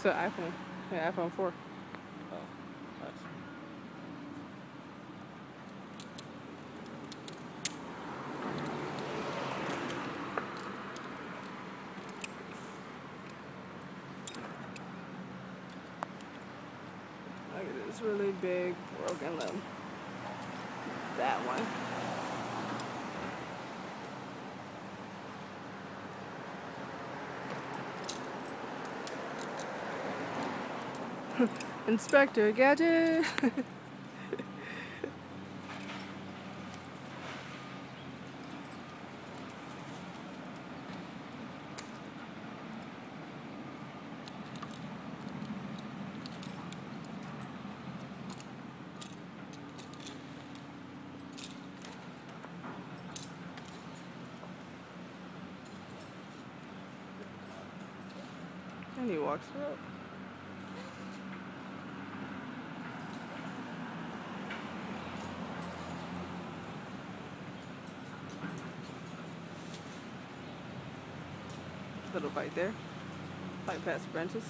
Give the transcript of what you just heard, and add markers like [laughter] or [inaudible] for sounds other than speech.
So iPhone. Yeah, iPhone 4. Oh, nice. Look at this really big broken limb. That one. [laughs] Inspector Gadget! [laughs] and he walks up. Little bite there. Bite past branches.